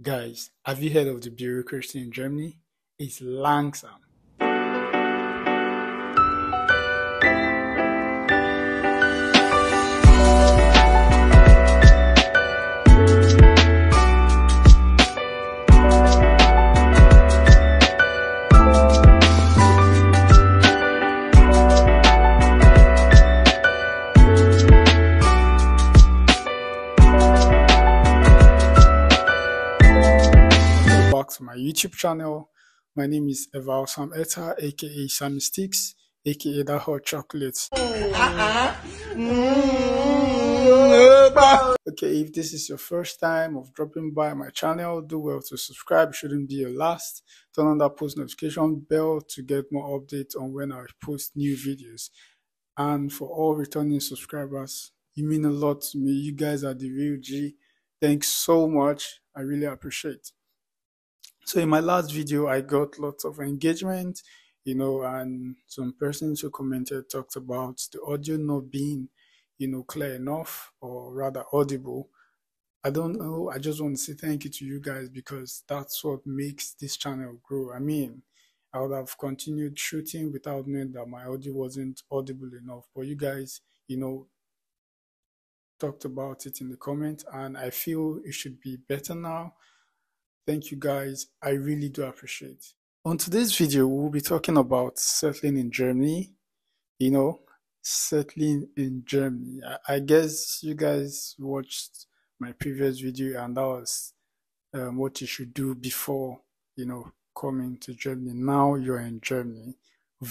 Guys, have you heard of the bureaucracy in Germany? It's langsam. YouTube channel. My name is Evalsam Etta, aka Sammy Sticks, aka that hot chocolate. Okay, if this is your first time of dropping by my channel, do well to subscribe. Shouldn't be your last. Turn on that post notification bell to get more updates on when I post new videos. And for all returning subscribers, you mean a lot to me. You guys are the real G. Thanks so much. I really appreciate. So in my last video, I got lots of engagement, you know, and some persons who commented talked about the audio not being, you know, clear enough or rather audible. I don't know. I just want to say thank you to you guys because that's what makes this channel grow. I mean, I would have continued shooting without knowing that my audio wasn't audible enough. But you guys, you know, talked about it in the comment and I feel it should be better now. Thank you guys. I really do appreciate. On today's video, we'll be talking about settling in Germany. You know, settling in Germany. I, guess you guys watched my previous video and that was um, what you should do before, you know, coming to Germany. Now you're in Germany.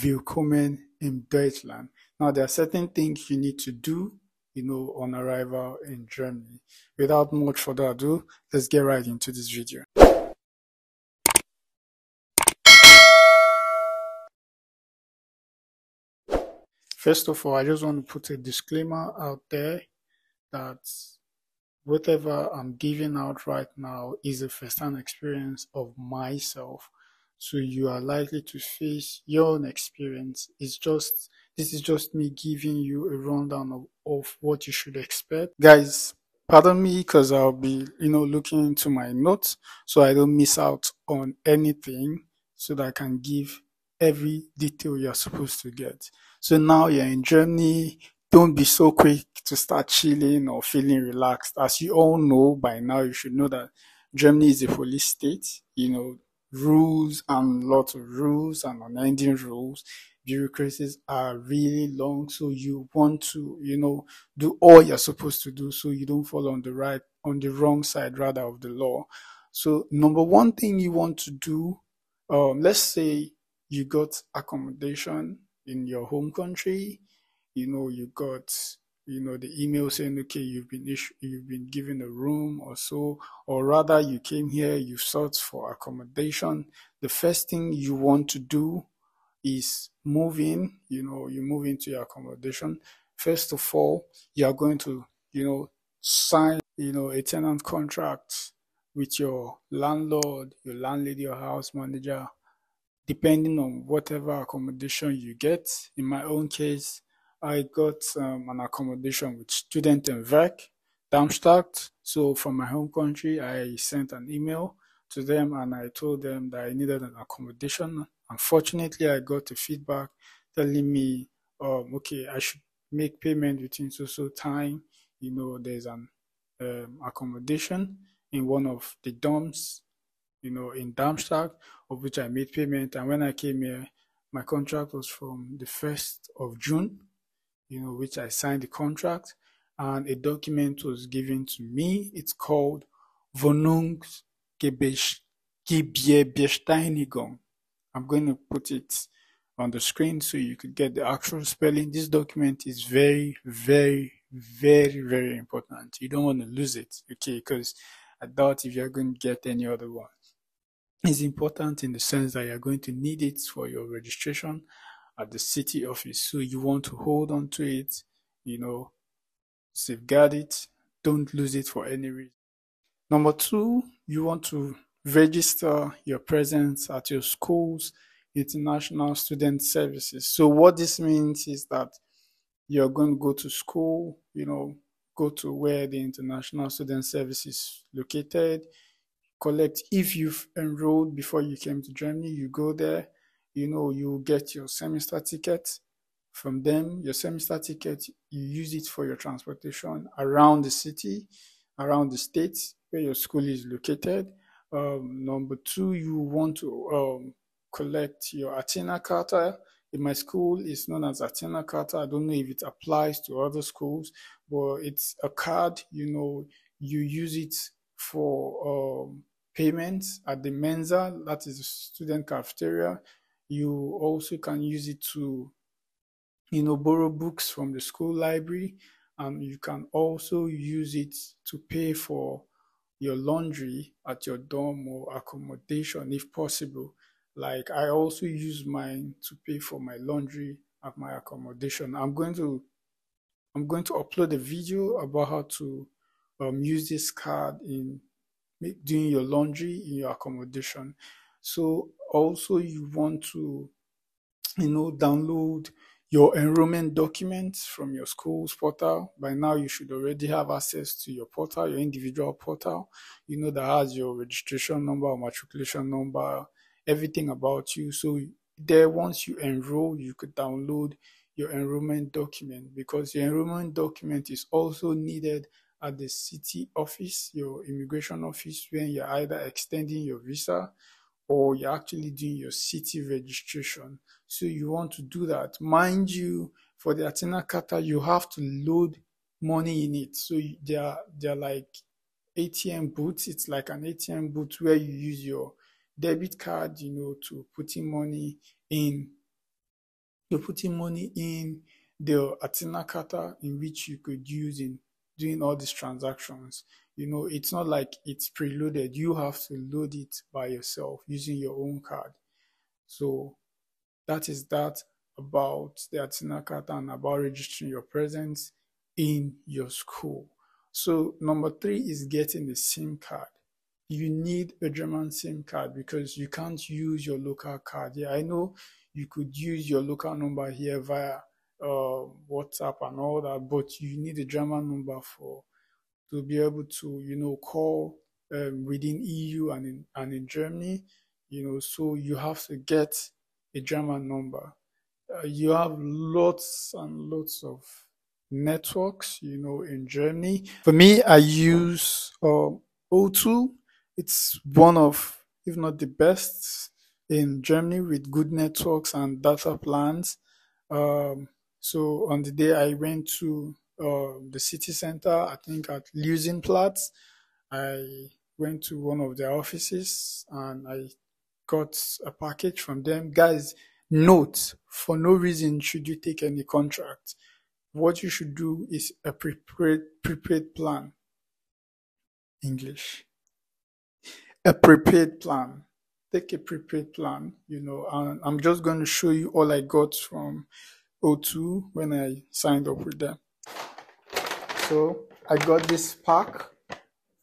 Willkommen in Deutschland. Now there are certain things you need to do you know, on arrival in Germany. Without much further ado, let's get right into this video. First of all, I just want to put a disclaimer out there that whatever I'm giving out right now is a first-hand experience of myself. So you are likely to face your own experience. It's just this is just me giving you a rundown of, of what you should expect. Guys, pardon me because I'll be, you know, looking into my notes so I don't miss out on anything so that I can give every detail you're supposed to get. So now you're in Germany. Don't be so quick to start chilling or feeling relaxed. As you all know by now, you should know that Germany is a police state. You know, rules and lots of rules and unending rules bureaucracies are really long so you want to you know do all you're supposed to do so you don't fall on the right on the wrong side rather of the law so number one thing you want to do um, let's say you got accommodation in your home country you know you got you know the email saying okay you've been issued, you've been given a room or so or rather you came here you sought for accommodation the first thing you want to do is moving, you know, you move into your accommodation. First of all, you are going to, you know, sign, you know, a tenant contract with your landlord, your landlady, your house manager, depending on whatever accommodation you get. In my own case, I got um, an accommodation with Studentenwerk, Darmstadt. So from my home country, I sent an email to them and I told them that I needed an accommodation. Unfortunately, I got a feedback telling me, um, okay, I should make payment within so so time. You know, there's an um, accommodation in one of the dorms, you know, in Darmstadt, of which I made payment. And when I came here, my contract was from the 1st of June, you know, which I signed the contract and a document was given to me. It's called Wohnungsgeberbestätigung. I'm going to put it on the screen so you could get the actual spelling. This document is very, very, very, very important. You don't want to lose it, okay? Because I doubt if you're going to get any other one. It's important in the sense that you're going to need it for your registration at the city office. So you want to hold on to it, you know, safeguard it, don't lose it for any reason. Number two, you want to register your presence at your school's international student services. So what this means is that you're going to go to school, you know, go to where the international student service is located. Collect if you've enrolled before you came to Germany. You go there, you know, you get your semester ticket from them. Your semester ticket, you use it for your transportation around the city, around the state where your school is located. Um, number two, you want to um, collect your Athene-Karte. In my school, it's known as Athene-Karte. I don't know if it applies to other schools, but it's a card, you know, you use it for um, payments at the Mensa, that is the student cafeteria. You also can use it to, you know, borrow books from the school library. And you can also use it to pay for your laundry at your dorm or accommodation if possible. Like I also use mine to pay for my laundry at my accommodation. I'm going to I'm going to upload a video about how to um, use this card in doing your laundry in your accommodation. So also you want to you know download your enrollment documents from your school's portal. By now, you should already have access to your portal, your individual portal. You know that has your registration number matriculation number, everything about you. So there, once you enroll, you could download your enrollment document because your enrollment document is also needed at the city office, your immigration office, when you're either extending your visa or you're actually doing your city registration. So you want to do that. Mind you, for the Athene-Karte, you have to load money in it. So they're, they're like ATM booths. It's like an ATM booth where you use your debit card, you know, to putting money in. You're putting money in the Athene-Karte in which you could use in doing all these transactions. You know, it's not like it's preloaded. You have to load it by yourself using your own card. So that is that about the Athene-Karte and about registering your presence in your school. So number three is getting the SIM card. You need a German SIM card because you can't use your local card. Yeah, I know you could use your local number here via uh, WhatsApp and all that, but you need a German number for to be able to, you know, call um, within EU and in and in Germany, you know. So you have to get a German number. Uh, you have lots and lots of networks, you know, in Germany. For me, I use uh, O2. It's one of, if not the best, in Germany with good networks and data plans. Um, so on the day I went to uh, the city center, I think at Luisenplatz, I went to one of their offices and I got a package from them. Guys, note, for no reason should you take any contract. What you should do is a prepared, prepaid plan. English. A prepared plan. Take a prepared plan, you know, and I'm just going to show you all I got from O2 when I signed up with them. So I got this pack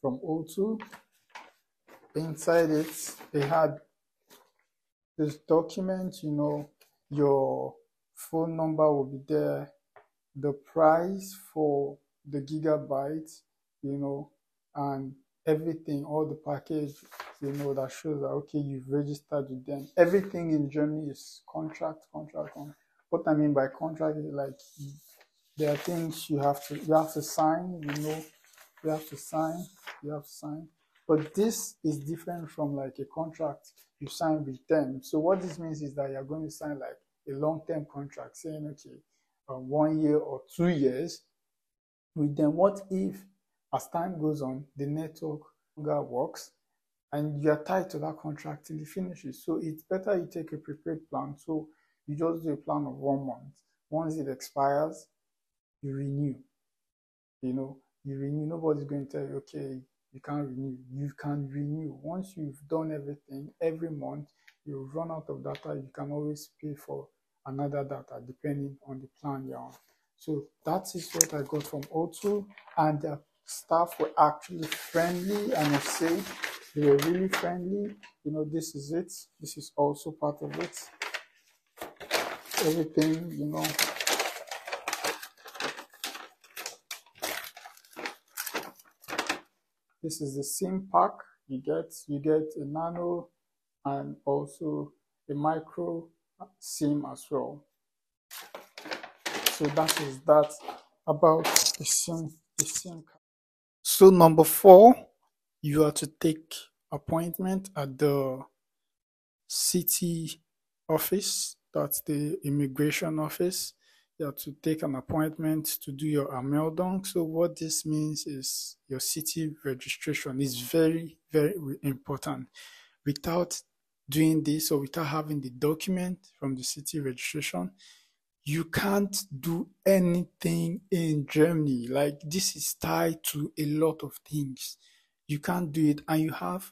from O2. Inside it, they had this document, you know, your phone number will be there, the price for the gigabyte, you know, and everything, all the package, you know, that shows that okay, you've registered with them. Everything in Germany is contract, contract, contract what I mean by contract is like there are things you have to you have to sign, you know, you have to sign, you have to sign. But this is different from like a contract you sign with them. So what this means is that you're going to sign like a long-term contract saying, okay, um, one year or two years with them. What if as time goes on, the network works and you're tied to that contract till it finishes. So it's better you take a prepared plan. So you just do a plan of one month. Once it expires, you renew. You know, you renew. Nobody's going to tell you, okay, you can't renew. You can renew. Once you've done everything, every month, you run out of data, you can always pay for another data depending on the plan you're on. So that is what I got from O2, and the staff were actually friendly. and say, they were really friendly. You know, this is it. This is also part of it everything, you know. This is the SIM pack, You get you get a nano and also a micro SIM as well. So that is that about the SIM the SIM card. So number four, you are to take appointment at the city office, that's the immigration office. You have to take an appointment to do your Anmeldung. So what this means is your city registration is very, very important. Without doing this or without having the document from the city registration, you can't do anything in Germany. Like this is tied to a lot of things. You can't do it and you have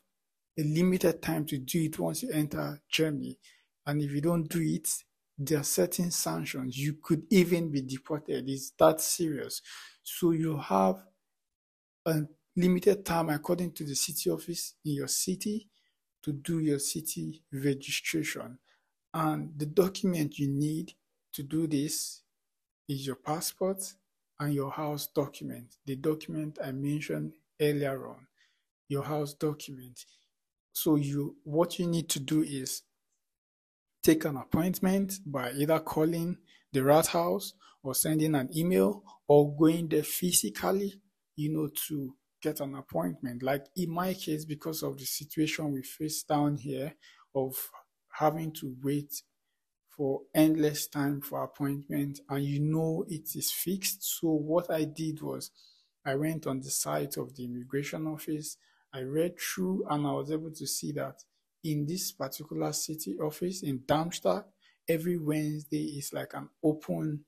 a limited time to do it once you enter Germany. And if you don't do it, there are certain sanctions. You could even be deported. It's that serious. So you have a limited time according to the city office in your city to do your city registration. And the document you need to do this is your passport and your house document. The document I mentioned earlier on, your house document. So you what you need to do is take an appointment by either calling the Rathaus or sending an email or going there physically, you know, to get an appointment. Like in my case, because of the situation we face down here of having to wait for endless time for appointment and you know it is fixed. So what I did was I went on the site of the immigration office I read through and I was able to see that in this particular city office in Darmstadt, every Wednesday is like an open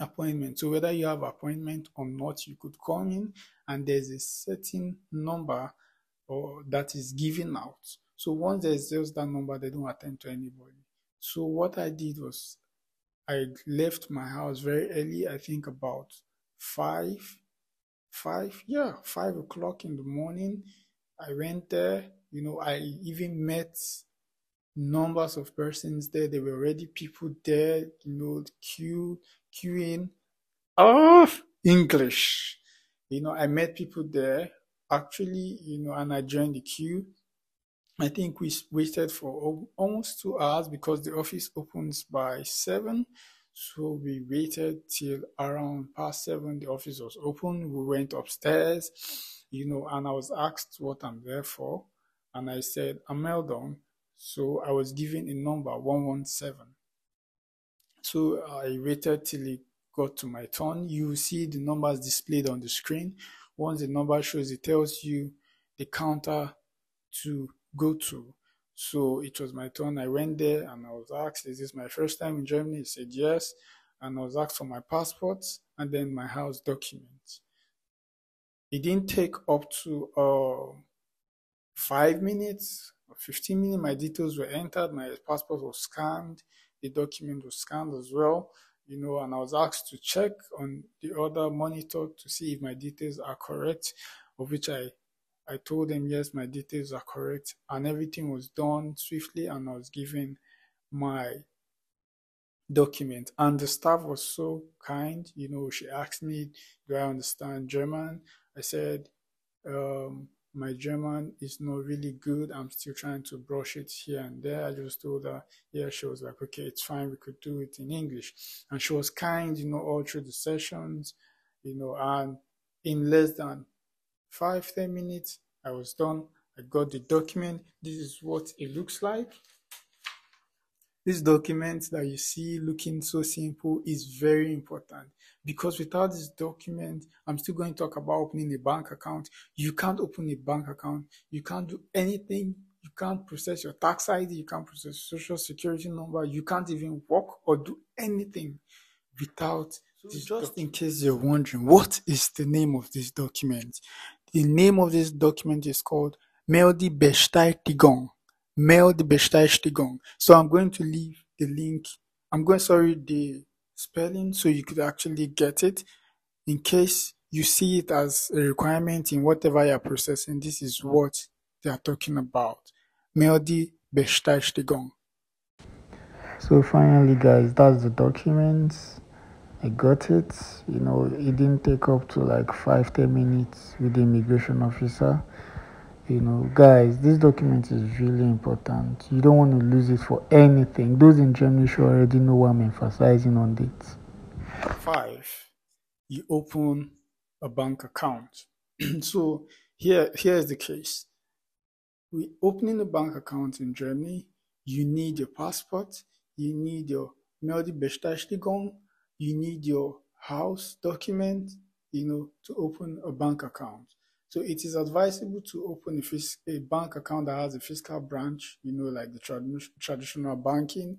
appointment. So whether you have appointment or not, you could come in and there's a certain number or that is given out. So once there's just that number, they don't attend to anybody. So what I did was I left my house very early, I think about five five, yeah, five o'clock in the morning. I went there. You know, I even met numbers of persons there. There were already people there. You know, queue queuing. Oh, English. You know, I met people there actually. You know, and I joined the queue. I think we waited for almost two hours because the office opens by seven. So we waited till around past seven. The office was open. We went upstairs, you know, and I was asked what I'm there for. And I said, Anmeldung. So I was given a number 117. So I waited till it got to my turn. You see the numbers displayed on the screen. Once the number shows, it tells you the counter to go to. So it was my turn. I went there and I was asked, Is this my first time in Germany? He said, Yes. And I was asked for my passport and then my house documents. It didn't take up to uh, five minutes or 15 minutes. My details were entered, my passport was scanned, the document was scanned as well. You know, and I was asked to check on the other monitor to see if my details are correct, of which I I told them, yes, my details are correct, and everything was done swiftly, and I was given my document. And the staff was so kind. You know, she asked me, do I understand German? I said, um, my German is not really good. I'm still trying to brush it here and there. I just told her, yeah, she was like, okay, it's fine. We could do it in English. And she was kind, you know, all through the sessions, you know, and in less than five, ten minutes, I was done. I got the document. This is what it looks like. This document that you see looking so simple is very important because without this document, I'm still going to talk about opening a bank account. You can't open a bank account. You can't do anything. You can't process your tax ID. You can't process social security number. You can't even work or do anything without so just document. in case you're wondering, what is the name of this document? The name of this document is called Meldebestätigung. Meldebestätigung. So I'm going to leave the link. I'm going, sorry, the spelling so you could actually get it in case you see it as a requirement in whatever you're processing. This is what they are talking about. Meldebestätigung. So finally, guys, that's the document. I got it. You know, it didn't take up to like five, ten minutes with the immigration officer. You know guys this document is really important. You don't want to lose it for anything. Those in germany should already know what i'm emphasizing on this five you open a bank account. So here here's the case. We opening a bank account in germany you need your passport you need your Meldebestätigung, you need your house document you know to open a bank account so it is advisable to open a, phys- a bank account that has a fiscal branch, you know, like the trad- traditional banking.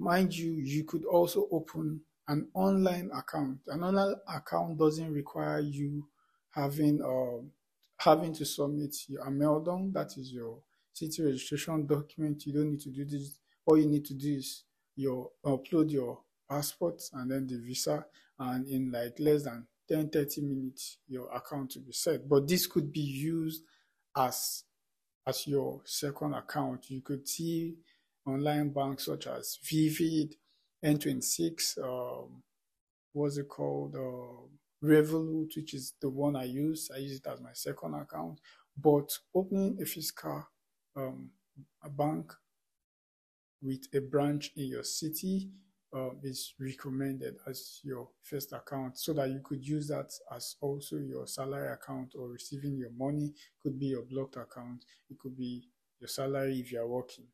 Mind you, you could also open an online account. An online account doesn't require you having uh, having to submit your Anmeldung, that is your city registration document. You don't need to do this. All you need to do is your upload your passport and then the visa, and in like less than 10 30 minutes your account to be set. But this could be used as as your second account. You could see online banks such as vivid n26 um, what's it called? Uh, revolut which is the one i use. I use it as my second account. But opening a fiscal um, a bank with a branch in your city um, is recommended as your first account so that you could use that as also your salary account or receiving your money. Could be your blocked account. It could be your salary if you are working.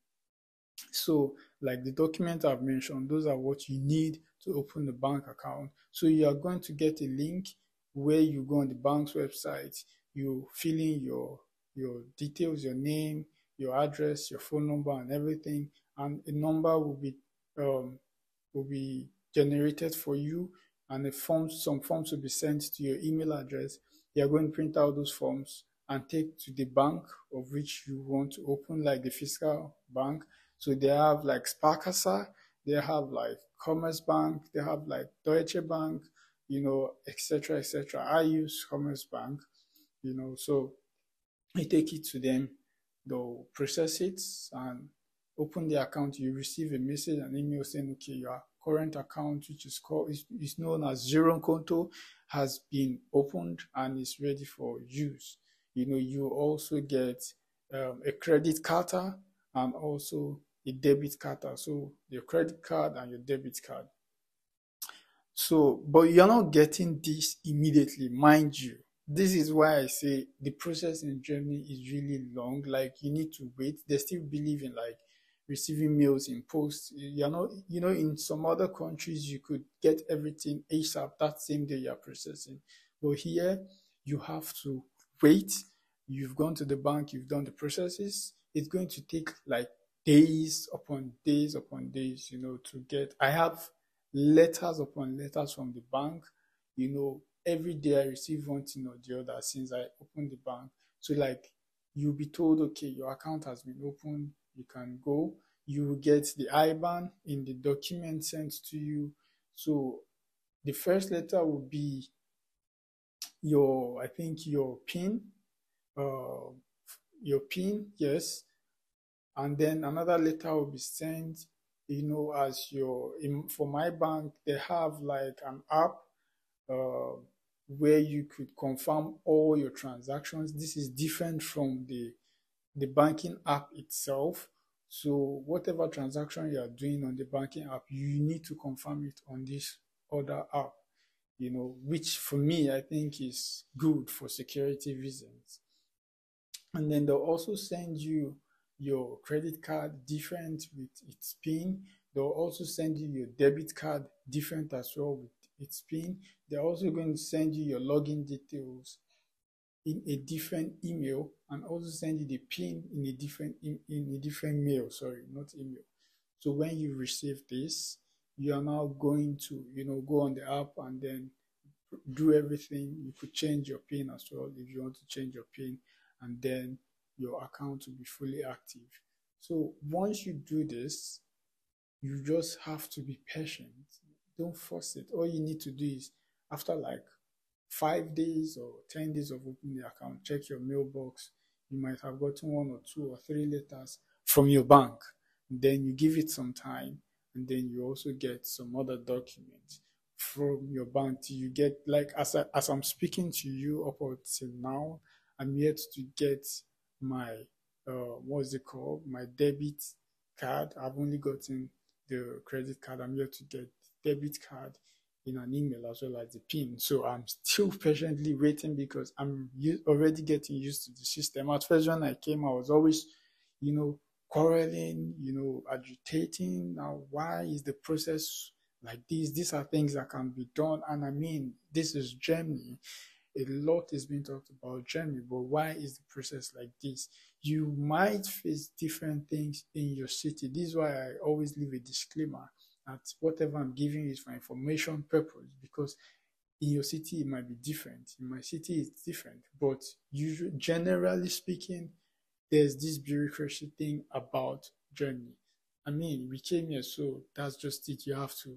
So like the document i've mentioned those are what you need to open the bank account. So you are going to get a link where you go on the bank's website. You fill in your your details your name your address your phone number and everything. And a number will be um, will be generated for you and the forms some forms will be sent to your email address. You are going to print out those forms and take to the bank of which you want to open like the fiscal bank. So they have like Sparkasse they have like Commerzbank they have like deutsche bank you know etc etc i use Commerzbank you know so you take it to them. They'll process it and open the account, you receive a message, an email saying, okay, your current account, which is called is, is known as Girokonto, has been opened and is ready for use. You know, you also get um, a credit card and also a debit card. So your credit card and your debit card. So, but you're not getting this immediately, mind you. This is why I say the process in Germany is really long. Like you need to wait. They still believe in like receiving mails in post. You know, you know, in some other countries you could get everything ASAP that same day you're processing. But here you have to wait. You've gone to the bank, you've done the processes. It's going to take like days upon days upon days, you know, to get. I have letters upon letters from the bank. You know, every day I receive one thing or the other since I opened the bank. So like you'll be told, okay, your account has been opened you can go. You will get the IBAN in the document sent to you. So the first letter will be your, I think your PIN, uh, your PIN, yes. And then another letter will be sent, you know, as your, in, for my bank, they have like an app uh, where you could confirm all your transactions. This is different from the the banking app itself. So whatever transaction you are doing on the banking app, you need to confirm it on this other app, you know, which for me, I think is good for security reasons. And then they'll also send you your credit card different with its PIN. They'll also send you your debit card different as well with its PIN. They're also going to send you your login details in a different email and also send you the pin in a different in, in a different mail sorry not email. So when you receive this you are now going to you know go on the app and then do everything. You could change your pin as well if you want to change your pin and then your account will be fully active. So once you do this you just have to be patient. Don't force it. All you need to do is after like five days or 10 days of opening the account, check your mailbox. You might have gotten one or two or three letters from your bank. Then you give it some time, and then you also get some other documents from your bank you get, like, as, I, as I'm speaking to you up until now, I'm yet to get my uh, what's it called? My debit card. I've only gotten the credit card. I'm yet to get debit card in an email as well as the PIN. So I'm still patiently waiting because I'm already getting used to the system. At first, when I came, I was always, you know, quarreling, you know, agitating. Now, why is the process like this? These are things that can be done. And I mean, this is Germany. A lot is being talked about Germany, but why is the process like this? You might face different things in your city. This is why I always leave a disclaimer that whatever I'm giving is for information purpose because in your city it might be different. In my city it's different, but usually, generally speaking, there's this bureaucracy thing about Germany. I mean, we came here, so that's just it. You have to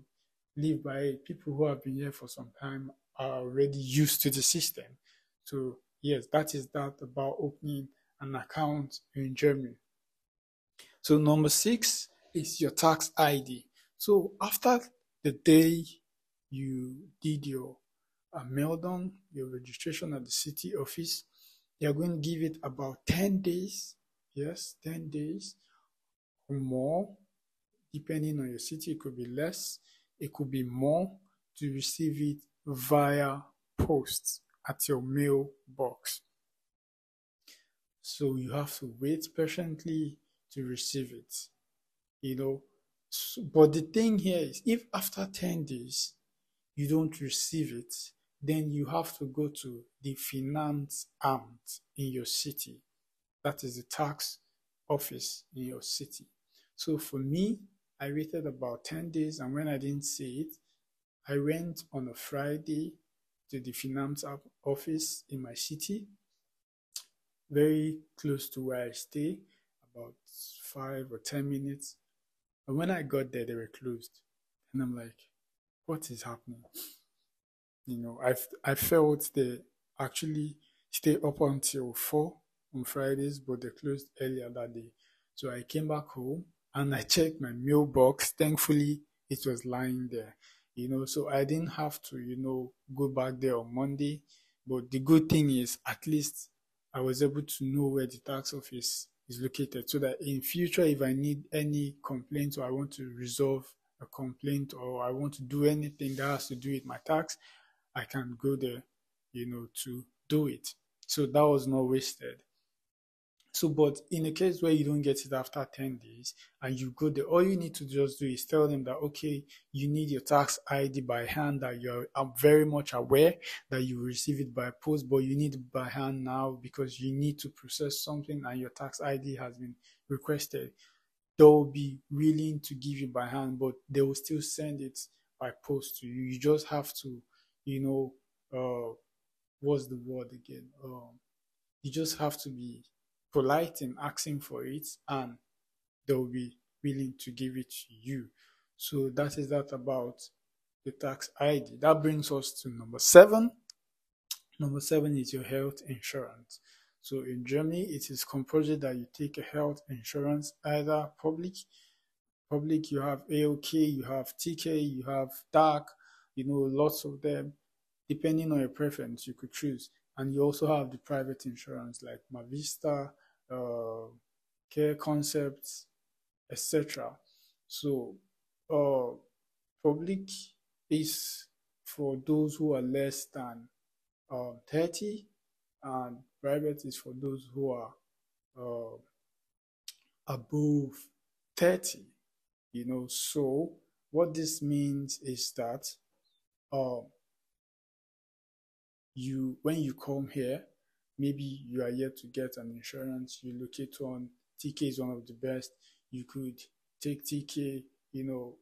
live by it. People who have been here for some time are already used to the system. So yes, that is that about opening an account in Germany. So number six is your tax ID. So after the day you did your uh, mail down, your registration at the city office, you're going to give it about 10 days. Yes, 10 days or more, depending on your city. It could be less, it could be more to receive it via post at your mailbox. So you have to wait patiently to receive it. You know, so, but the thing here is, if after 10 days you don't receive it, then you have to go to the Finanzamt in your city. That is the tax office in your city. So for me, I waited about 10 days, and when I didn't see it, I went on a Friday to the finance office in my city, very close to where I stay, about five or 10 minutes but when I got there, they were closed. And I'm like, what is happening? You know, I I felt they actually stay up until four on Fridays, but they closed earlier that day. So I came back home and I checked my mailbox. Thankfully, it was lying there. You know, so I didn't have to, you know, go back there on Monday. But the good thing is, at least I was able to know where the tax office is located so that in future if I need any complaint or I want to resolve a complaint or I want to do anything that has to do with my tax, I can go there, you know, to do it. So that was not wasted. So, but in a case where you don't get it after 10 days and you go there, all you need to just do is tell them that, okay, you need your tax ID by hand, that you're I'm very much aware that you receive it by post, but you need it by hand now because you need to process something and your tax ID has been requested. They'll be willing to give you by hand, but they will still send it by post to you. You just have to, you know, uh, what's the word again? Um, you just have to be polite in asking for it and they'll be willing to give it to you. So that is that about the tax ID. That brings us to number seven. Number seven is your health insurance. So in Germany, it is compulsory that you take a health insurance, either public, public you have AOK, you have TK, you have DAK, you know, lots of them. Depending on your preference, you could choose. And you also have the private insurance like Mawista, uh, care concepts, etc. So, uh, public is for those who are less than uh, 30, and private is for those who are uh, above 30. You know, so what this means is that uh, you when you come here maybe you are yet to get an insurance, you locate one. TK is one of the best. You could take TK, you know,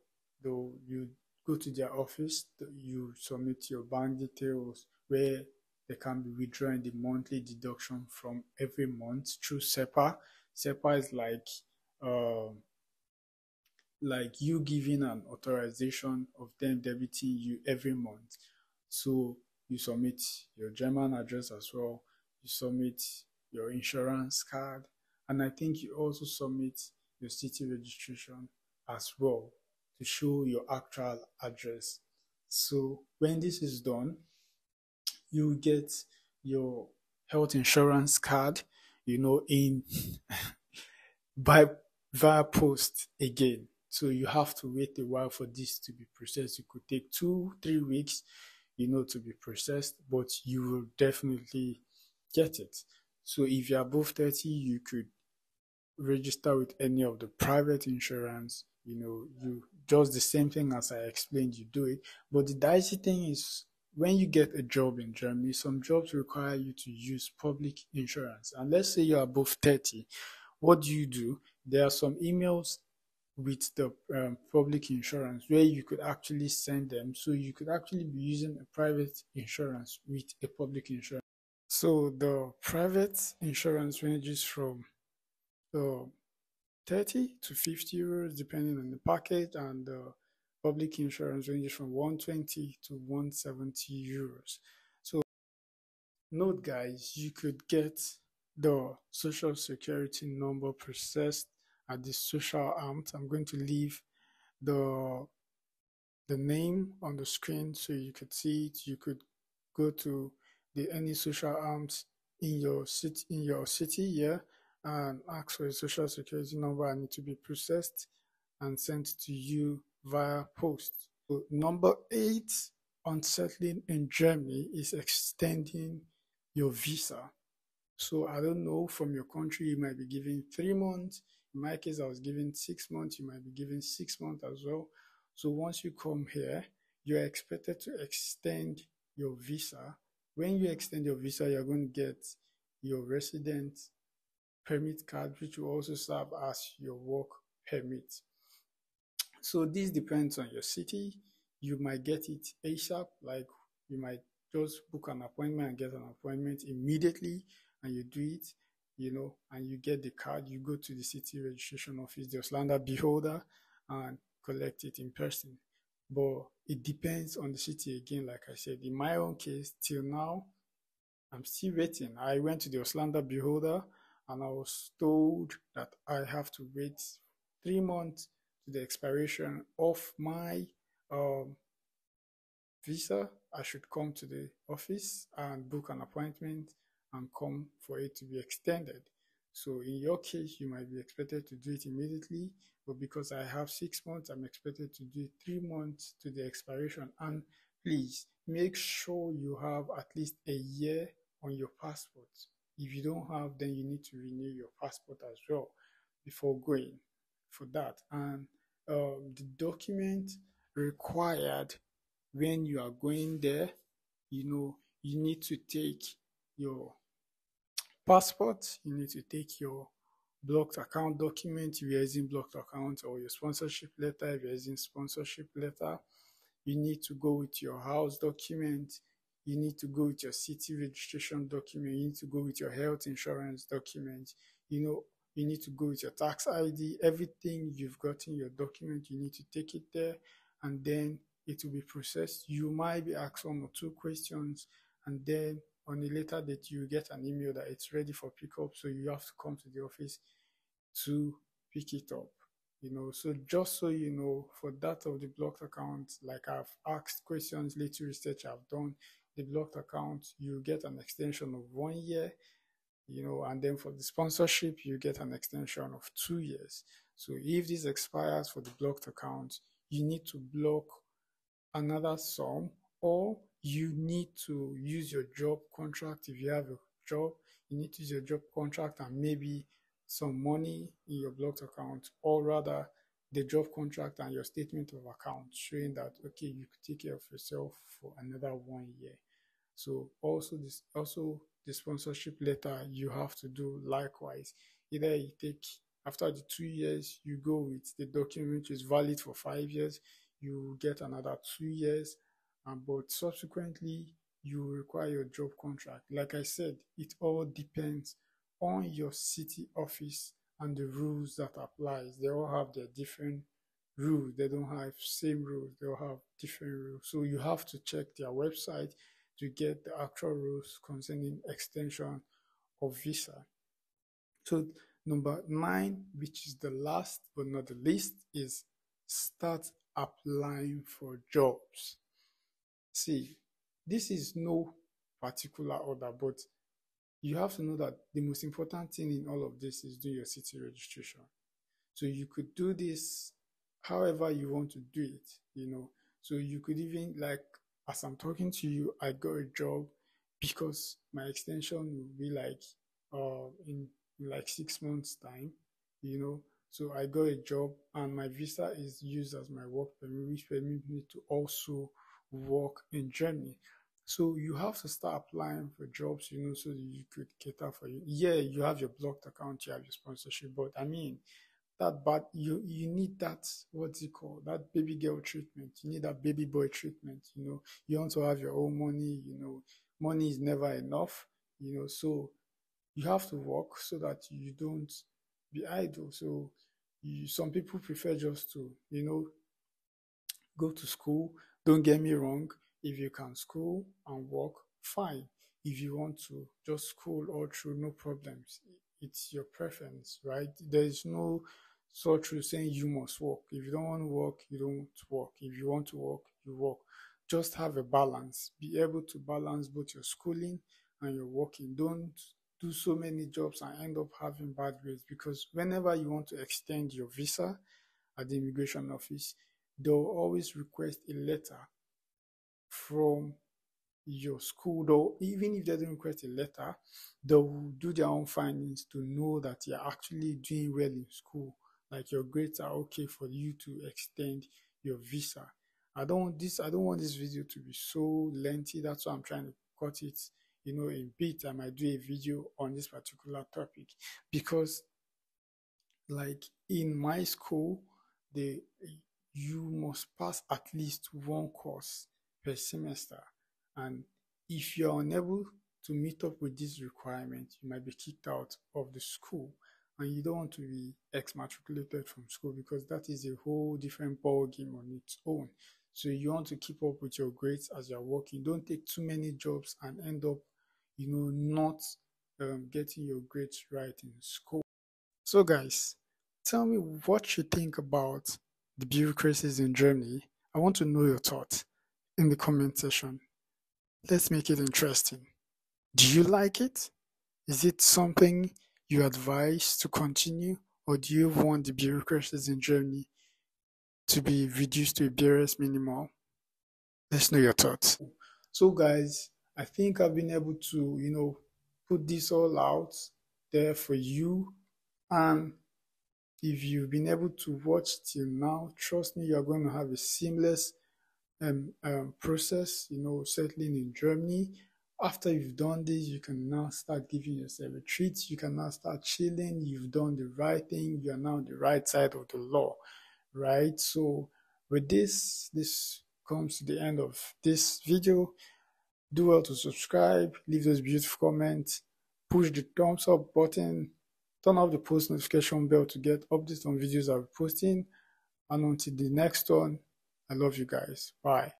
though you go to their office, you submit your bank details where they can be withdrawing the monthly deduction from every month through SEPA. SEPA is like uh, like you giving an authorization of them debiting you every month. So you submit your German address as well you submit your insurance card, and I think you also submit your city registration as well to show your actual address. So when this is done, you get your health insurance card, you know, in by via post again. So you have to wait a while for this to be processed. It could take two, three weeks, you know, to be processed, but you will definitely get it. So if you're above 30, you could register with any of the private insurance. You know, you just the same thing as I explained, you do it. But the dicey thing is when you get a job in Germany, some jobs require you to use public insurance. And let's say you're above 30, what do you do? There are some emails with the um, public insurance where you could actually send them. So you could actually be using a private insurance with a public insurance. So the private insurance ranges from the 30 to 50 euros depending on the package and the public insurance ranges from 120 to 170 euros. So note guys, you could get the social security number processed at the social amt. I'm going to leave the the name on the screen so you could see it. You could go to the any social arms in your city in your city here and ask for a social security number and it to be processed and sent to you via post. So number eight on settling in Germany is extending your visa. So I don't know from your country you might be given three months. In my case, I was given six months. You might be given six months as well. So once you come here, you're expected to extend your visa. When you extend your visa, you're going to get your resident permit card, which will also serve as your work permit. So this depends on your city. You might get it ASAP, like you might just book an appointment and get an appointment immediately and you do it, you know, and you get the card, you go to the city registration office, the Ausländerbehörde, and collect it in person. But it depends on the city again, like I said. In my own case, till now, I'm still waiting. I went to the Ausländerbehörde and I was told that I have to wait three months to the expiration of my um, visa. I should come to the office and book an appointment and come for it to be extended. So in your case, you might be expected to do it immediately, but because I have six months, I'm expected to do it three months to the expiration. And please make sure you have at least a year on your passport. If you don't have, then you need to renew your passport as well before going for that. And um, the document required when you are going there, you know, you need to take your passport, you need to take your blocked account document if you're using blocked account or your sponsorship letter if you're using sponsorship letter. You need to go with your house document. You need to go with your city registration document. You need to go with your health insurance document. You know, you need to go with your tax ID. Everything you've got in your document, you need to take it there and then it will be processed. You might be asked one or two questions and then on a later date you get an email that it's ready for pickup so you have to come to the office to pick it up you know. So just so you know for that of the blocked account like i've asked questions little research i've done the blocked account you get an extension of one year you know and then for the sponsorship you get an extension of two years. So if this expires for the blocked account you need to block another sum or you need to use your job contract. If you have a job you need to use your job contract and maybe some money in your blocked account or rather the job contract and your statement of account showing that okay you could take care of yourself for another one year. So also this also the sponsorship letter you have to do likewise. Either you take after the two years you go with the document which is valid for five years you get another two years but subsequently you require your job contract. Like I said, it all depends on your city office and the rules that applies. They all have their different rules. They don't have same rules. They all have different rules. So you have to check their website to get the actual rules concerning extension of visa. So number nine, which is the last but not the least, is start applying for jobs. See, this is no particular order, but you have to know that the most important thing in all of this is do your city registration. So you could do this however you want to do it, you know. So you could even like as I'm talking to you, I got a job because my extension will be like uh in, like six months time, you know. So I got a job and my visa is used as my work permit, which permit me to also work in Germany. So you have to start applying for jobs, you know, so that you could cater for you. Yeah, you have your blocked account, you have your sponsorship, but I mean, that bad you you need that what's it called? That baby girl treatment. You need that baby boy treatment you know. You want to have your own money you know. Money is never enough you know. So you have to work so that you don't be idle. So you, some people prefer just to you know go to school don't get me wrong if you can school and work fine. If you want to just school all through no problems. It's your preference right? There is no such rule saying you must work. If you don't want to work you don't work. If you want to work you work. Just have a balance. Be able to balance both your schooling and your working. Don't do so many jobs and end up having bad grades because whenever you want to extend your visa at the immigration office they'll always request a letter from your school. Though even if they don't request a letter they'll do their own findings to know that you're actually doing well in school like your grades are okay for you to extend your visa. I don't want this i don't want this video to be so lengthy. That's why i'm trying to cut it you know in bit. I might do a video on this particular topic because like in my school the you must pass at least one course per semester. And if you're unable to meet up with this requirement you might be kicked out of the school. And you don't want to be exmatriculated from school because that is a whole different ball game on its own. So you want to keep up with your grades as you're working. Don't take too many jobs and end up you know not um, getting your grades right in school. So guys tell me what you think about the bureaucracies in germany i want to know your thoughts in the comment section let's make it interesting do you like it is it something you advise to continue, or do you want the bureaucracies in Germany to be reduced to a barest minimal? Let's know your thoughts. So, guys, I think I've been able to, you know, put this all out there for you. And if you've been able to watch till now, trust me, you're going to have a seamless um, um, process, you know, settling in Germany after you've done this, you can now start giving yourself a treat. You can now start chilling. You've done the right thing. You are now on the right side of the law, right? So with this, this comes to the end of this video. Do well to subscribe, leave those beautiful comments, push the thumbs up button, turn off the post notification bell to get updates on videos I'll be posting. And until the next one, I love you guys. Bye.